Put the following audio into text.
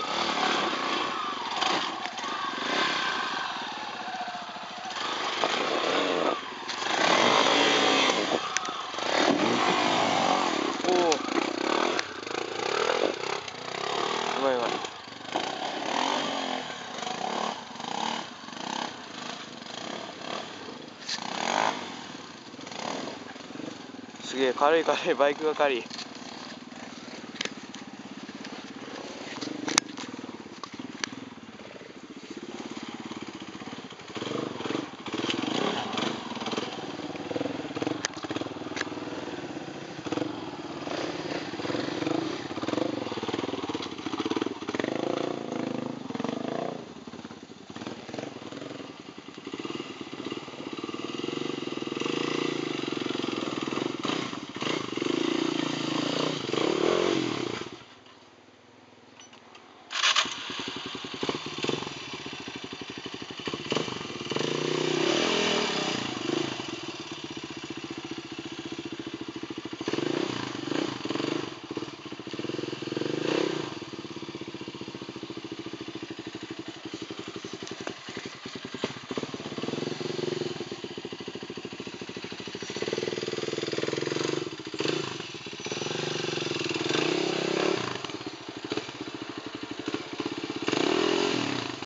ますげえ軽い軽いバイクが軽い。